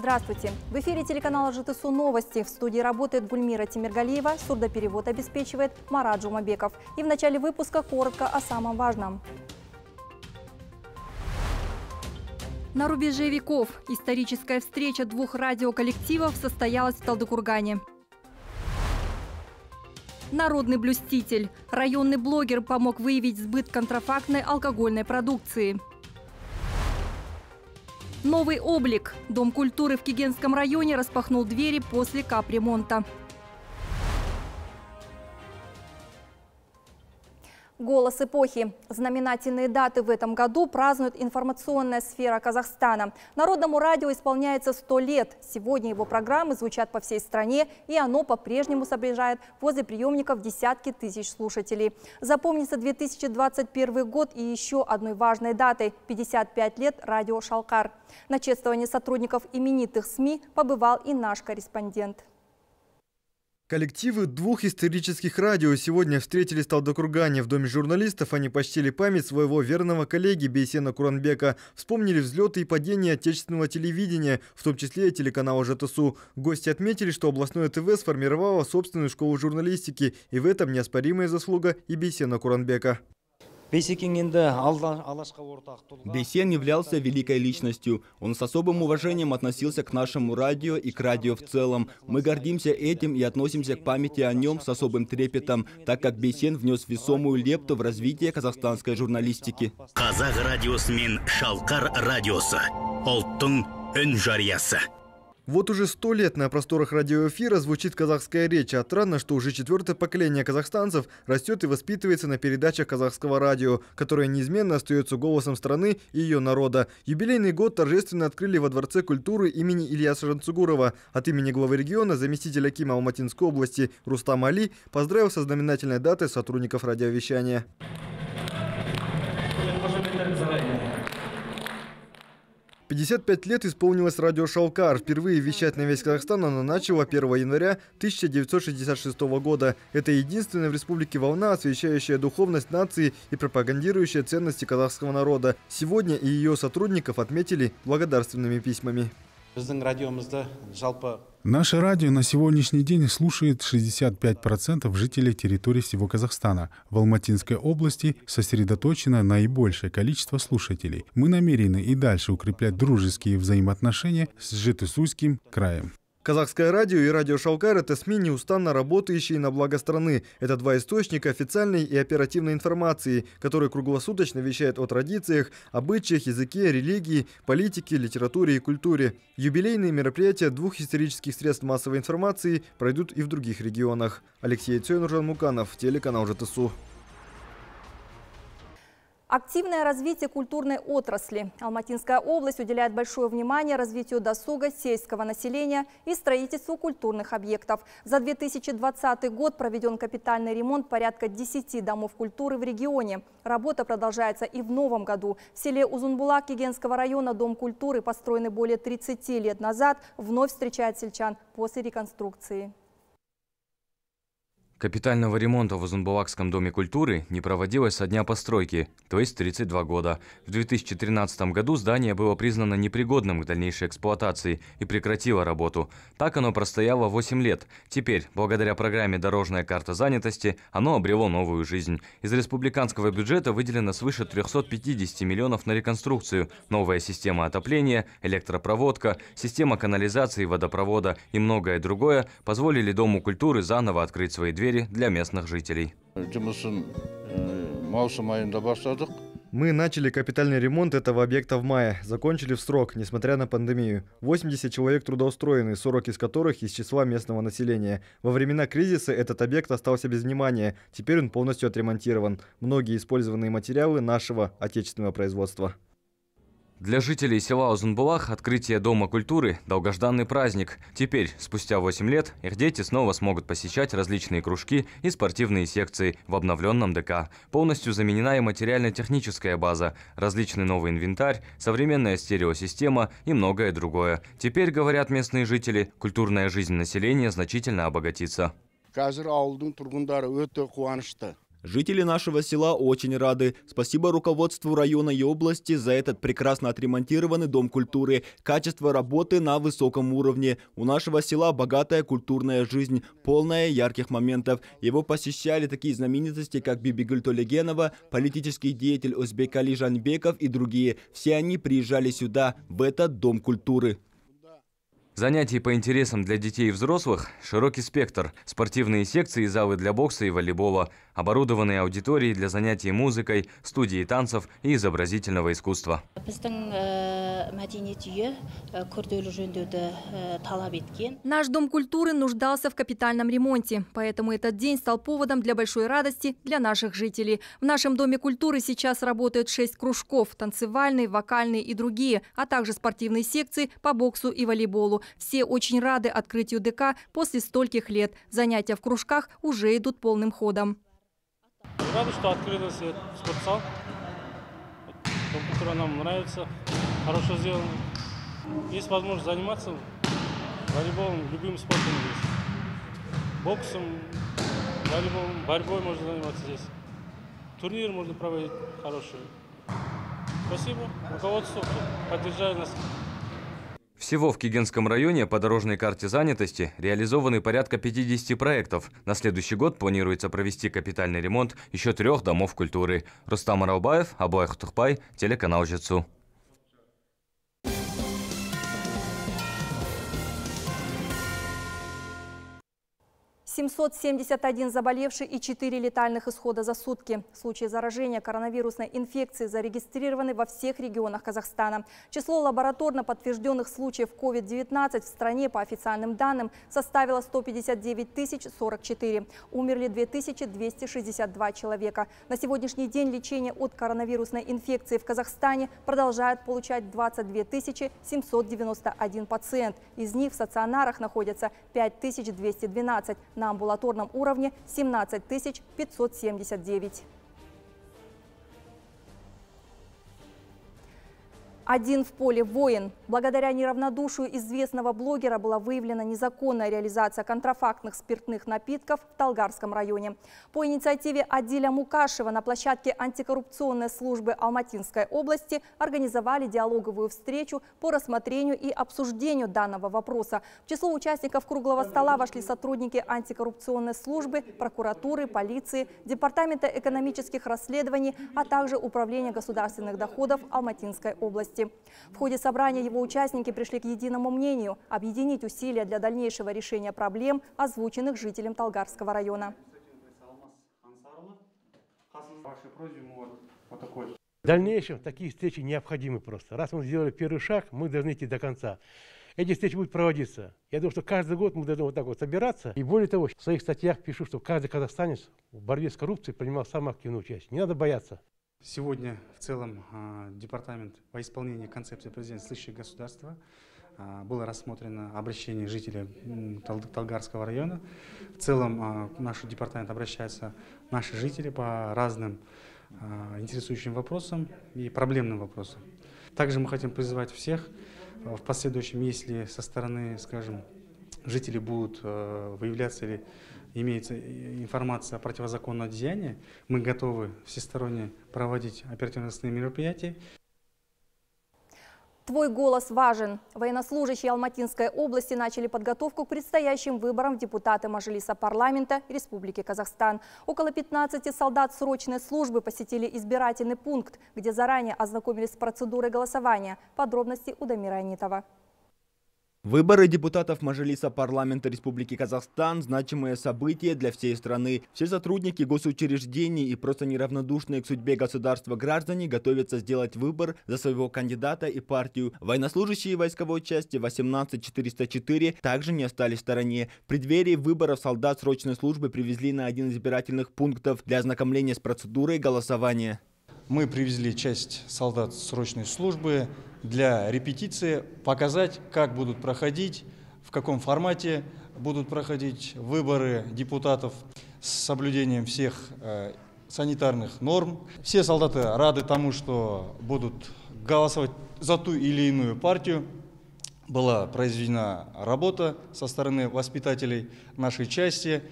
Здравствуйте! В эфире телеканала ЖТСУ «Новости». В студии работает Гульмира Тимиргалиева, сурдоперевод обеспечивает Марат Жумабеков. И в начале выпуска коротко о самом важном. На рубеже веков историческая встреча двух радиоколлективов состоялась в Талдыкургане. Народный блюститель. Районный блогер помог выявить сбыт контрафактной алкогольной продукции. Новый облик. Дом культуры в Кигенском районе распахнул двери после капремонта. Голос эпохи. Знаменательные даты в этом году празднует информационная сфера Казахстана. Народному радио исполняется 100 лет. Сегодня его программы звучат по всей стране, и оно по-прежнему соближает возле приемников десятки тысяч слушателей. Запомнится 2021 год и еще одной важной датой – 55 лет радио «Шалкар». На чествовании сотрудников именитых СМИ побывал и наш корреспондент. Коллективы двух исторических радио сегодня встретились в Талдокургане. В Доме журналистов они почтили память своего верного коллеги Бейсена Куранбека. Вспомнили взлеты и падения отечественного телевидения, в том числе и телеканала ЖТСУ. Гости отметили, что областное ТВ сформировало собственную школу журналистики, и в этом неоспоримая заслуга и Бейсена Куранбека. Бейсен являлся великой личностью. Он с особым уважением относился к нашему радио и к радио в целом. Мы гордимся этим и относимся к памяти о нем с особым трепетом, так как Бейсен внес весомую лепту в развитие казахстанской журналистики. Казах радиосымен Шалкар радиосы. Олттың үн жариясы. Вот уже сто лет на просторах радиоэфира звучит казахская речь, странно, что уже четвертое поколение казахстанцев растет и воспитывается на передачах казахского радио, которое неизменно остается голосом страны и ее народа. Юбилейный год торжественно открыли во Дворце культуры имени Ильяса Жанцугурова. От имени главы региона заместитель Акима Алматинской области Рустам Али поздравил со знаменательной датой сотрудников радиовещания. 55 лет исполнилось радио «Шалкар». Впервые вещать на весь Казахстан она начала 1 января 1966 года. Это единственная в республике волна, освещающая духовность нации и пропагандирующая ценности казахского народа. Сегодня и ее сотрудников отметили благодарственными письмами. Наше радио на сегодняшний день слушает 65% жителей территории всего Казахстана. В Алматинской области сосредоточено наибольшее количество слушателей. Мы намерены и дальше укреплять дружеские взаимоотношения с Житысуйским краем. Казахское радио и радио «Шалкар» — это СМИ, неустанно работающие на благо страны. Это два источника официальной и оперативной информации, которые круглосуточно вещают о традициях, обычаях, языке, религии, политике, литературе и культуре. Юбилейные мероприятия двух исторических средств массовой информации пройдут и в других регионах. Алексей Цой, Нуржан Муканов, телеканал ЖТСУ. Активное развитие культурной отрасли. Алматинская область уделяет большое внимание развитию досуга сельского населения и строительству культурных объектов. За 2020 год проведен капитальный ремонт порядка 10 домов культуры в регионе. Работа продолжается и в новом году. В селе Узунбулак Кигенского района Дом культуры, построенный более 30 лет назад, вновь встречает сельчан после реконструкции. Капитального ремонта в Узунбулакском доме культуры не проводилось со дня постройки, то есть 32 года. В 2013 году здание было признано непригодным к дальнейшей эксплуатации и прекратило работу. Так оно простояло 8 лет. Теперь, благодаря программе «Дорожная карта занятости», оно обрело новую жизнь. Из республиканского бюджета выделено свыше 350 миллионов на реконструкцию, новая система отопления, электропроводка, система канализации, водопровода и многое другое позволили Дому культуры заново открыть свои двери двери для местных жителей. Мы начали капитальный ремонт этого объекта в мае, закончили в срок, несмотря на пандемию. 80 человек трудоустроены, 40 из которых из числа местного населения. Во времена кризиса этот объект остался без внимания, теперь он полностью отремонтирован. Многие использованные материалы нашего отечественного производства. Для жителей села Узунбулах открытие Дома культуры – долгожданный праздник. Теперь, спустя 8 лет, их дети снова смогут посещать различные кружки и спортивные секции в обновленном ДК. Полностью заменена и материально-техническая база, различный новый инвентарь, современная стереосистема и многое другое. Теперь, говорят местные жители, культурная жизнь населения значительно обогатится. Жители нашего села очень рады. Спасибо руководству района и области за этот прекрасно отремонтированный дом культуры. Качество работы на высоком уровне. У нашего села богатая культурная жизнь, полная ярких моментов. Его посещали такие знаменитости, как Бибигуль Толегенова, политический деятель Узбекали Жанбеков и другие. Все они приезжали сюда, в этот дом культуры. Занятий по интересам для детей и взрослых – широкий спектр. Спортивные секции, залы для бокса и волейбола, оборудованные аудитории для занятий музыкой, студии танцев и изобразительного искусства. Наш Дом культуры нуждался в капитальном ремонте, поэтому этот день стал поводом для большой радости для наших жителей. В нашем Доме культуры сейчас работают шесть кружков – танцевальные, вокальные и другие, а также спортивные секции по боксу и волейболу. Все очень рады открытию ДК после стольких лет. Занятия в кружках уже идут полным ходом. Рады, что открылся спортзал. Культуры нам нравится, хорошо сделано. Есть возможность заниматься волейболом, любым спортом здесь. Боксом, волейболом, борьбой можно заниматься здесь. Турнир можно проводить хороший. Спасибо руководству, поддержали нас. Всего в Кигенском районе по дорожной карте занятости реализованы порядка 50 проектов. На следующий год планируется провести капитальный ремонт еще трех домов культуры. Рустам Аралбаев, Аблай Хутухпай, телеканал Жицу. 771 заболевший и 4 летальных исхода за сутки. Случаи заражения коронавирусной инфекцией зарегистрированы во всех регионах Казахстана. Число лабораторно подтвержденных случаев COVID-19 в стране по официальным данным составило 159 044. Умерли 2262 человека. На сегодняшний день лечение от коронавирусной инфекции в Казахстане продолжает получать 22 791 пациент. Из них в стационарах находятся 5212 на амбулаторном уровне 17 579. Один в поле воин. Благодаря неравнодушию известного блогера была выявлена незаконная реализация контрафактных спиртных напитков в Талгарском районе. По инициативе Адиля Мукашева на площадке антикоррупционной службы Алматинской области организовали диалоговую встречу по рассмотрению и обсуждению данного вопроса. В число участников круглого стола вошли сотрудники антикоррупционной службы, прокуратуры, полиции, Департамента экономических расследований, а также Управления государственных доходов Алматинской области области. В ходе собрания его участники пришли к единому мнению – объединить усилия для дальнейшего решения проблем, озвученных жителям Талгарского района. В дальнейшем такие встречи необходимы просто. Раз мы сделали первый шаг, мы должны идти до конца. Эти встречи будут проводиться. Я думаю, что каждый год мы должны вот так вот собираться. И более того, в своих статьях пишу, что каждый казахстанец в борьбе с коррупцией принимал самое активное участие. Не надо бояться. Сегодня в целом а, департамент по исполнению концепции президента «Слышащее государство» а, было рассмотрено обращение жителей Талгарского района. В целом а, наш департамент обращается наши жители по разным интересующим вопросам и проблемным вопросам. Также мы хотим призывать всех в последующем, если со стороны, скажем, жители будут выявляться или имеется информация о противозаконном деянии, мы готовы всесторонне проводить оперативно-розыскные мероприятия. Твой голос важен. Военнослужащие Алматинской области начали подготовку к предстоящим выборам в депутаты Мажилиса парламента Республики Казахстан. Около 15 солдат срочной службы посетили избирательный пункт, где заранее ознакомились с процедурой голосования. Подробности у Дамира Анитова. Выборы депутатов Мажилиса парламента Республики Казахстан – значимое событие для всей страны. Все сотрудники госучреждений и просто неравнодушные к судьбе государства граждане готовятся сделать выбор за своего кандидата и партию. Военнослужащие войсковой части 18404 также не остались в стороне. В преддверии выборов солдат срочной службы привезли на один из избирательных пунктов для ознакомления с процедурой голосования. Мы привезли часть солдат срочной службы для репетиции, показать, как будут проходить, в каком формате будут проходить выборы депутатов с соблюдением всех э, санитарных норм. Все солдаты рады тому, что будут голосовать за ту или иную партию. Была произведена работа со стороны воспитателей нашей части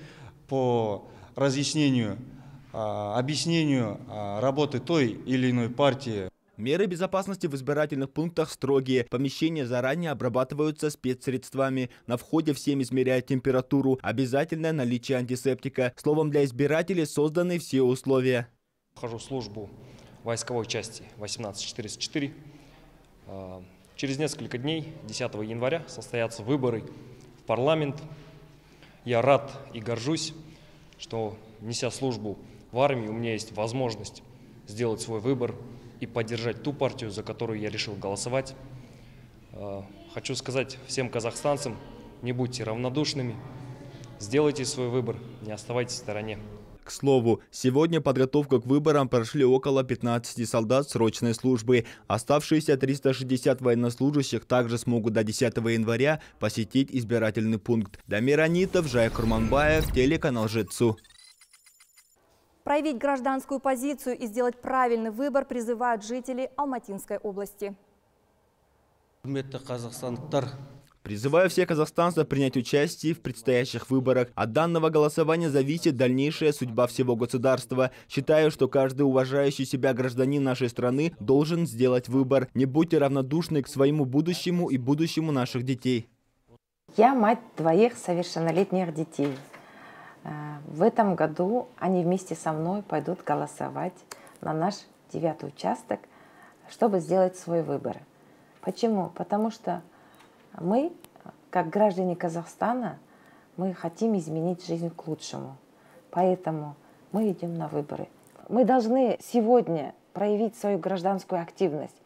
по разъяснению объяснению а, работы той или иной партии. Меры безопасности в избирательных пунктах строгие. Помещения заранее обрабатываются спецсредствами. На входе всем измеряют температуру. Обязательное наличие антисептика. Словом, для избирателей созданы все условия. Вхожу в службу войсковой части 1844. А, через несколько дней, 10 января, состоятся выборы в парламент. Я рад и горжусь, что, неся службу в армии, у меня есть возможность сделать свой выбор и поддержать ту партию, за которую я решил голосовать. А, хочу сказать всем казахстанцам, не будьте равнодушными, сделайте свой выбор, не оставайтесь в стороне. К слову, сегодня подготовку к выборам прошли около 15 солдат срочной службы. Оставшиеся 360 военнослужащих также смогут до 10 января посетить избирательный пункт. Дамир Анитов, Жай Курманбаев, телеканал «Жицу». Проявить гражданскую позицию и сделать правильный выбор призывают жители Алматинской области. Призываю всех казахстанцев принять участие в предстоящих выборах. От данного голосования зависит дальнейшая судьба всего государства. Считаю, что каждый уважающий себя гражданин нашей страны должен сделать выбор. Не будьте равнодушны к своему будущему и будущему наших детей. Я мать двоих совершеннолетних детей. Э, в этом году они вместе со мной пойдут голосовать на наш девятый участок, чтобы сделать свой выбор. Почему? Потому что мы, как граждане Казахстана, мы хотим изменить жизнь к лучшему. Поэтому мы идем на выборы. Мы должны сегодня проявить свою гражданскую активность.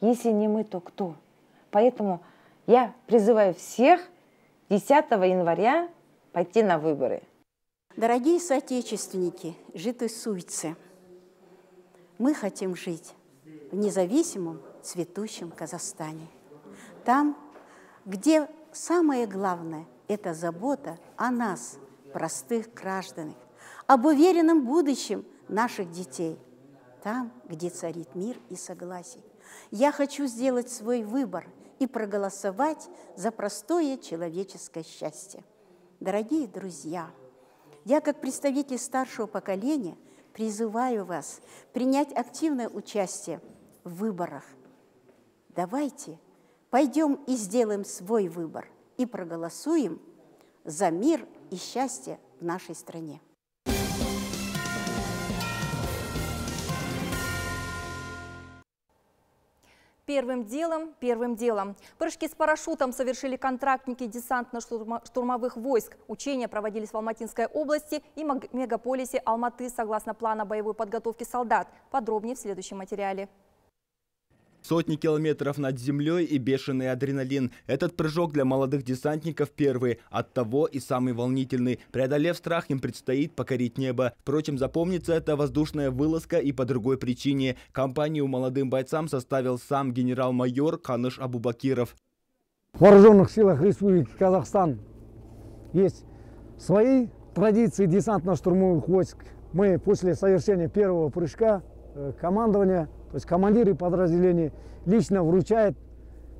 Если не мы, то кто? Поэтому я призываю всех 10 января пойти на выборы. Дорогие соотечественники, житойсуйцы, мы хотим жить в независимом, цветущем Казахстане. Там, где самое главное – это забота о нас, простых гражданах, об уверенном будущем наших детей. Там, где царит мир и согласие. Я хочу сделать свой выбор и проголосовать за простое человеческое счастье. Дорогие друзья, я как представитель старшего поколения призываю вас принять активное участие в выборах. Давайте – Пойдем и сделаем свой выбор и проголосуем за мир и счастье в нашей стране. Первым делом, первым делом. Прыжки с парашютом совершили контрактники десантно-штурмовых войск. Учения проводились в Алматинской области и мегаполисе Алматы согласно плана боевой подготовки солдат. Подробнее в следующем материале. Сотни километров над землей и бешеный адреналин. Этот прыжок для молодых десантников первый, от того и самый волнительный. Преодолев страх, им предстоит покорить небо. Впрочем, запомнится это воздушная вылазка и по другой причине. Компанию молодым бойцам составил сам генерал-майор Каныш Абубакиров. В вооруженных силах Республики Казахстан есть свои традиции десантно-штурмовых войск. Мы после совершения первого прыжка э, командования то есть командиры подразделений лично вручает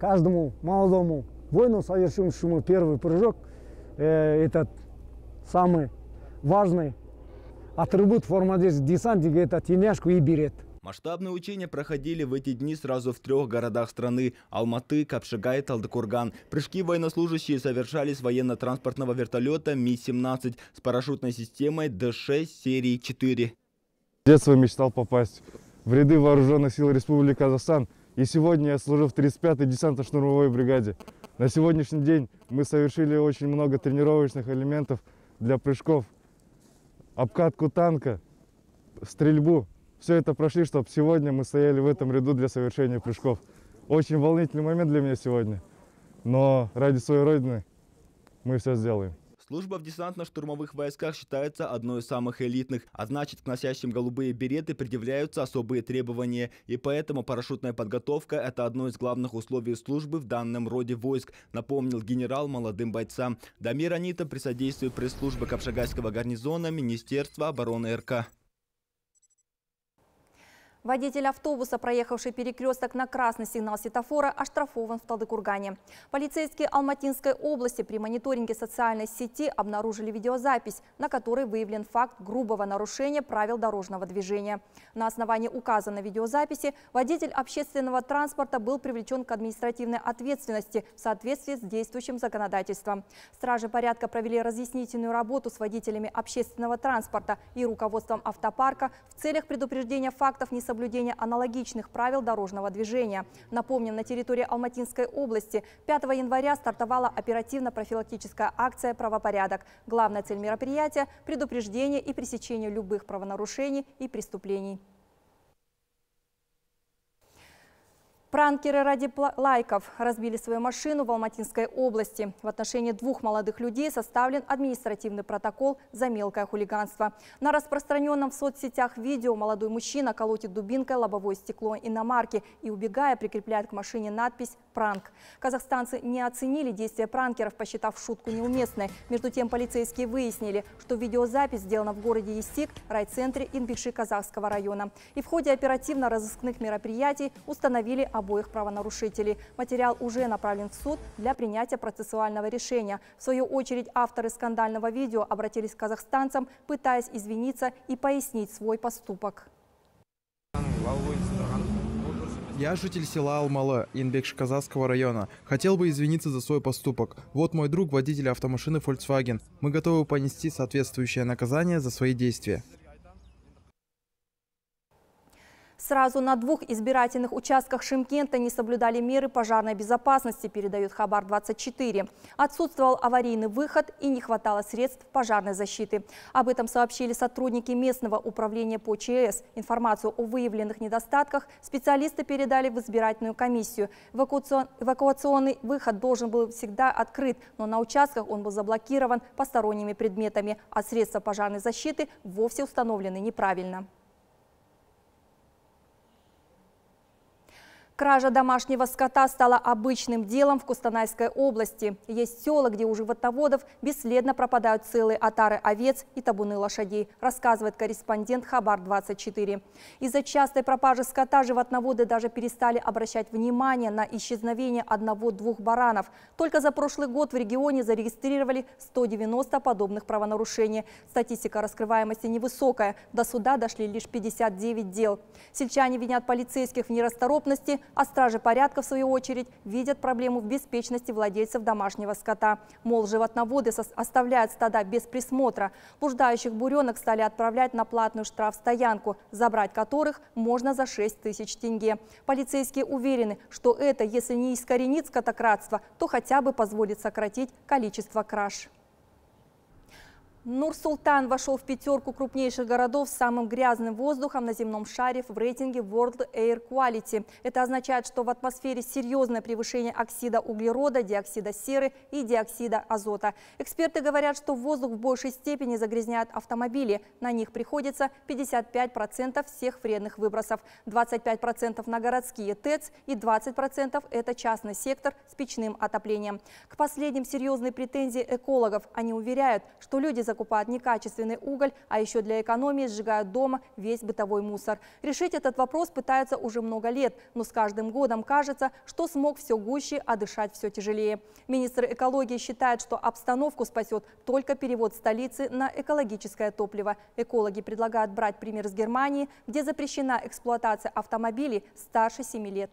каждому молодому воину, совершившему первый прыжок, э, этот самый важный атрибут формы десантника – это тельняшку и берет. Масштабные учения проходили в эти дни сразу в трех городах страны – Алматы, Капшагай и Талдыкурган. Прыжки военнослужащие совершались военно-транспортного вертолета Ми-17 с парашютной системой Д-6 серии 4. С детства мечтал попасть в ряды вооруженных сил Республики Казахстан. И сегодня я служу в 35-й десантно-штурмовой бригаде. На сегодняшний день мы совершили очень много тренировочных элементов для прыжков. Обкатку танка, стрельбу. Все это прошли, чтобы сегодня мы стояли в этом ряду для совершения прыжков. Очень волнительный момент для меня сегодня. Но ради своей родины мы все сделаем. Служба в десантно-штурмовых войсках считается одной из самых элитных, а значит к носящим голубые береты предъявляются особые требования. И поэтому парашютная подготовка – это одно из главных условий службы в данном роде войск, напомнил генерал молодым бойцам. Дамир Анита при содействии пресс-службы Капшагайского гарнизона Министерства обороны РК. Водитель автобуса, проехавший перекресток на красный сигнал светофора, оштрафован в Талдыкургане. Полицейские Алматинской области при мониторинге социальной сети обнаружили видеозапись, на которой выявлен факт грубого нарушения правил дорожного движения. На основании указанной видеозаписи водитель общественного транспорта был привлечен к административной ответственности в соответствии с действующим законодательством. Стражи порядка провели разъяснительную работу с водителями общественного транспорта и руководством автопарка в целях предупреждения фактов несоблюдения соблюдения аналогичных правил дорожного движения. Напомним, на территории Алматинской области 5 января стартовала оперативно-профилактическая акция «Правопорядок». Главная цель мероприятия – предупреждение и пресечение любых правонарушений и преступлений. Пранкеры ради лайков разбили свою машину в Алматинской области. В отношении двух молодых людей составлен административный протокол за мелкое хулиганство. На распространенном в соцсетях видео молодой мужчина колотит дубинкой лобовое стекло иномарки и, убегая, прикрепляет к машине надпись «Пранк». Казахстанцы не оценили действия пранкеров, посчитав шутку неуместной. Между тем полицейские выяснили, что видеозапись сделана в городе Есик, райцентре Инбикши Казахского района. И в ходе оперативно-розыскных мероприятий установили обоих правонарушителей. Материал уже направлен в суд для принятия процессуального решения. В свою очередь авторы скандального видео обратились к казахстанцам, пытаясь извиниться и пояснить свой поступок. Я житель села Алмалы, Инбекш района. Хотел бы извиниться за свой поступок. Вот мой друг, водитель автомашины Volkswagen. Мы готовы понести соответствующее наказание за свои действия. Сразу на двух избирательных участках Шимкента не соблюдали меры пожарной безопасности, передает Хабар-24. Отсутствовал аварийный выход и не хватало средств пожарной защиты. Об этом сообщили сотрудники местного управления по ЧС. Информацию о выявленных недостатках специалисты передали в избирательную комиссию. Эвакуационный выход должен был всегда открыт, но на участках он был заблокирован посторонними предметами, а средства пожарной защиты вовсе установлены неправильно. Кража домашнего скота стала обычным делом в Кустанайской области. Есть села, где у животноводов бесследно пропадают целые отары овец и табуны лошадей, рассказывает корреспондент Хабар-24. Из-за частой пропажи скота животноводы даже перестали обращать внимание на исчезновение одного-двух баранов. Только за прошлый год в регионе зарегистрировали 190 подобных правонарушений. Статистика раскрываемости невысокая. До суда дошли лишь 59 дел. Сельчане винят полицейских в нерасторопности, а стражи порядка, в свою очередь, видят проблему в беспечности владельцев домашнего скота. Мол, животноводы оставляют стада без присмотра. Блуждающих буренок стали отправлять на платную штрафстоянку, забрать которых можно за 6 тысяч тенге. Полицейские уверены, что это, если не искоренит скотократство, то хотя бы позволит сократить количество краж. Нур-Султан вошел в пятерку крупнейших городов с самым грязным воздухом на земном шаре в рейтинге World Air Quality. Это означает, что в атмосфере серьезное превышение оксида углерода, диоксида серы и диоксида азота. Эксперты говорят, что воздух в большей степени загрязняют автомобили. На них приходится 55% всех вредных выбросов, 25% на городские ТЭЦ и 20% это частный сектор с печным отоплением. К последним серьезные претензии экологов. Они уверяют, что люди закупают некачественный уголь, а еще для экономии сжигают дома весь бытовой мусор. Решить этот вопрос пытаются уже много лет, но с каждым годом кажется, что смог все гуще, а дышать все тяжелее. Министр экологии считает, что обстановку спасет только перевод столицы на экологическое топливо. Экологи предлагают брать пример с Германии, где запрещена эксплуатация автомобилей старше 7 лет.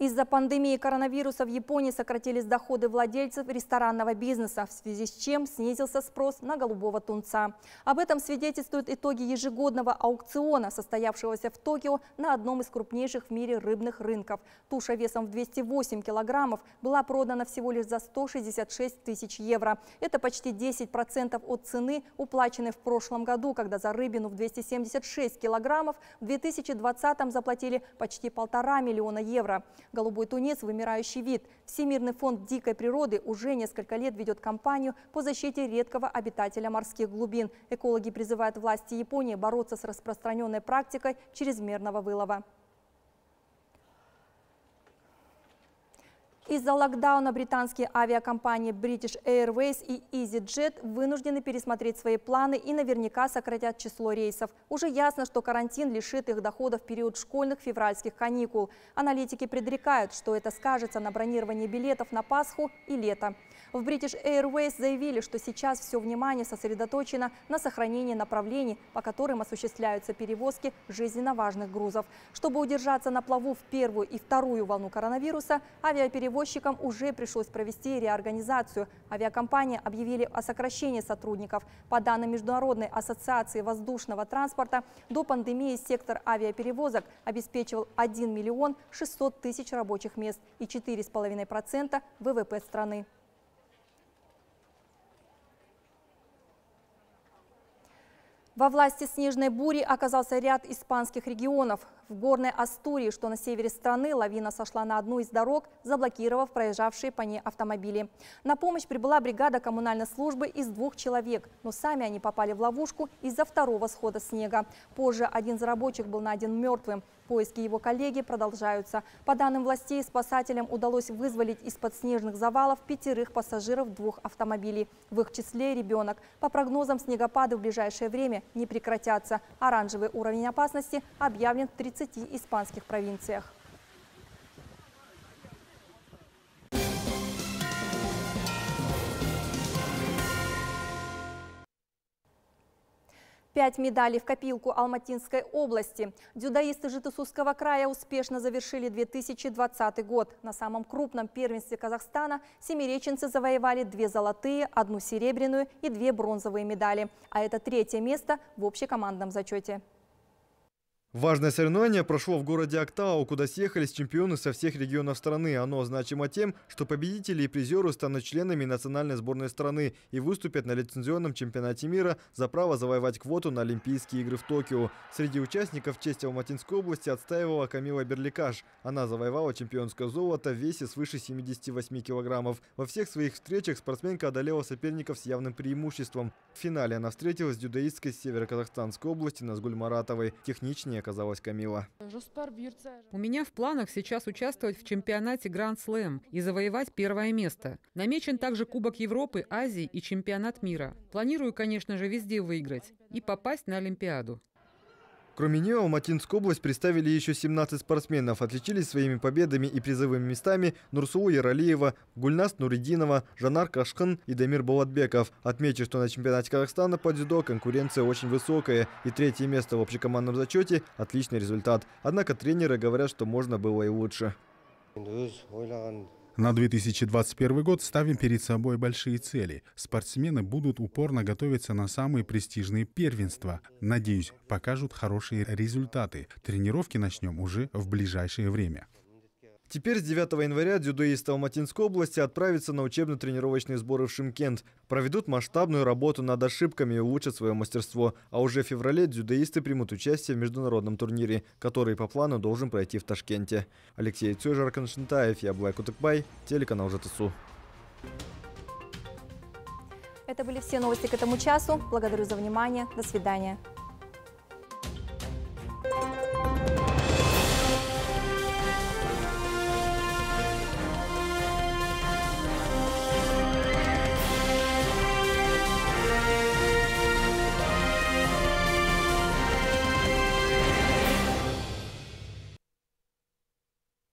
Из-за пандемии коронавируса в Японии сократились доходы владельцев ресторанного бизнеса, в связи с чем снизился спрос на голубого тунца. Об этом свидетельствуют итоги ежегодного аукциона, состоявшегося в Токио на одном из крупнейших в мире рыбных рынков. Туша весом в 208 килограммов была продана всего лишь за 166 тысяч евро. Это почти 10% от цены, уплаченной в прошлом году, когда за рыбину в 276 килограммов в 2020 заплатили почти полтора миллиона евро. Голубой тунец – вымирающий вид. Всемирный фонд дикой природы уже несколько лет ведет кампанию по защите редкого обитателя морских глубин. Экологи призывают власти Японии бороться с распространенной практикой чрезмерного вылова. Из-за локдауна британские авиакомпании British Airways и EasyJet вынуждены пересмотреть свои планы и наверняка сократят число рейсов. Уже ясно, что карантин лишит их доходов в период школьных февральских каникул. Аналитики предрекают, что это скажется на бронировании билетов на Пасху и лето. В British Airways заявили, что сейчас все внимание сосредоточено на сохранении направлений, по которым осуществляются перевозки жизненно важных грузов. Чтобы удержаться на плаву в первую и вторую волну коронавируса, авиаперевозки перевозчикам уже пришлось провести реорганизацию. Авиакомпании объявили о сокращении сотрудников. По данным Международной ассоциации воздушного транспорта, до пандемии сектор авиаперевозок обеспечивал 1 миллион 600 тысяч рабочих мест и 4,5% ВВП страны. Во власти снежной бури оказался ряд испанских регионов. В горной Астурии, что на севере страны, лавина сошла на одну из дорог, заблокировав проезжавшие по ней автомобили. На помощь прибыла бригада коммунальной службы из двух человек, но сами они попали в ловушку из-за второго схода снега. Позже один из рабочих был найден мертвым. Поиски его коллеги продолжаются. По данным властей, спасателям удалось вызволить из-под снежных завалов пятерых пассажиров двух автомобилей. В их числе ребенок. По прогнозам, снегопады в ближайшее время не прекратятся. Оранжевый уровень опасности объявлен в 30 испанских провинциях. Пять медалей в копилку Алматинской области. Дзюдоисты Житусусского края успешно завершили 2020 год. На самом крупном первенстве Казахстана семиреченцы завоевали две золотые, одну серебряную и две бронзовые медали. А это третье место в общекомандном зачете. Важное соревнование прошло в городе Актау, куда съехались чемпионы со всех регионов страны. Оно значимо тем, что победители и призеры станут членами национальной сборной страны и выступят на лицензионном чемпионате мира за право завоевать квоту на Олимпийские игры в Токио. Среди участников честь Алматинской области отстаивала Камила Берликаш. Она завоевала чемпионское золото в весе свыше 78 килограммов. Во всех своих встречах спортсменка одолела соперников с явным преимуществом. В финале она встретилась с дюдоисткой Северо-Казахстанской области Назгуль Маратовой. Техничнее оказалась Камила. У меня в планах сейчас участвовать в чемпионате Гранд Слэм и завоевать первое место. Намечен также Кубок Европы, Азии и чемпионат мира. Планирую, конечно же, везде выиграть и попасть на Олимпиаду. Кроме нее, Алматинскую область представили еще 17 спортсменов. Отличились своими победами и призовыми местами Нурсулу Яралиева, Гульнас Нуридинова, Жанар Кашкын и Дамир Булатбеков. Отмечу, что на чемпионате Казахстана по дзюдо конкуренция очень высокая. И третье место в общекомандном зачете – отличный результат. Однако тренеры говорят, что можно было и лучше. На 2021 год ставим перед собой большие цели. Спортсмены будут упорно готовиться на самые престижные первенства. Надеюсь, покажут хорошие результаты. Тренировки начнем уже в ближайшее время. Теперь с 9 января дзюдоисты Алматинской области отправятся на учебно-тренировочные сборы в Шимкент. Проведут масштабную работу над ошибками и улучшат свое мастерство. А уже в феврале дзюдоисты примут участие в международном турнире, который по плану должен пройти в Ташкенте. Алексей Цюжар, Коншентаев, Яблай Кутыкбай, телеканал ЖТСУ. Это были все новости к этому часу. Благодарю за внимание. До свидания.